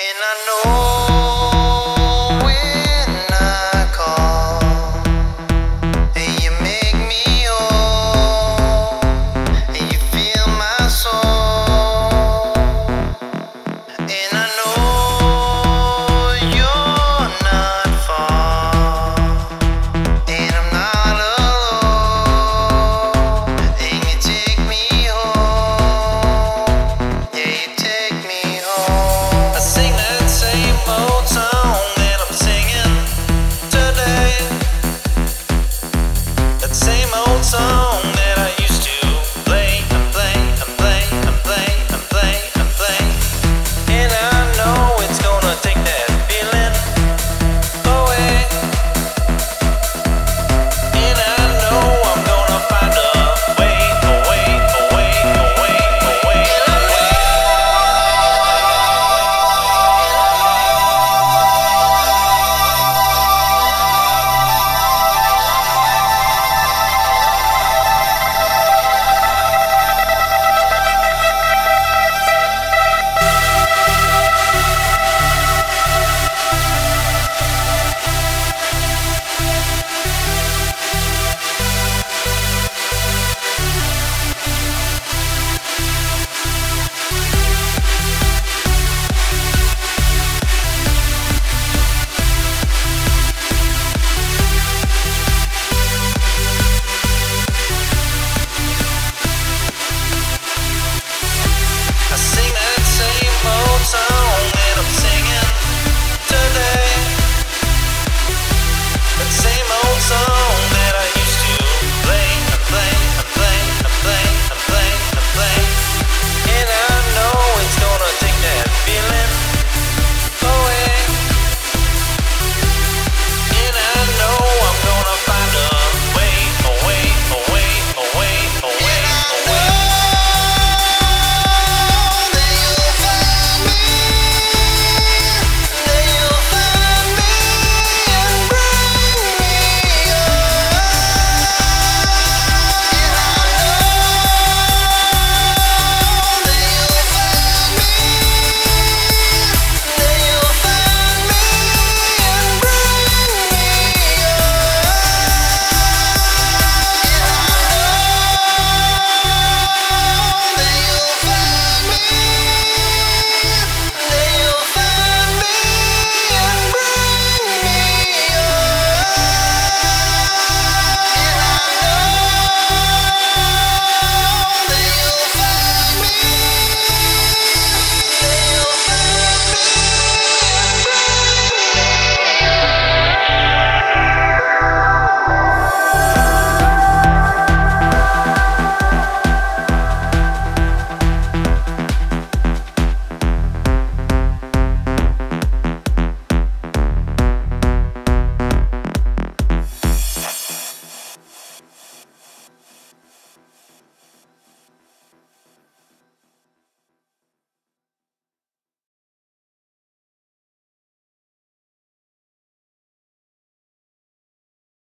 And I know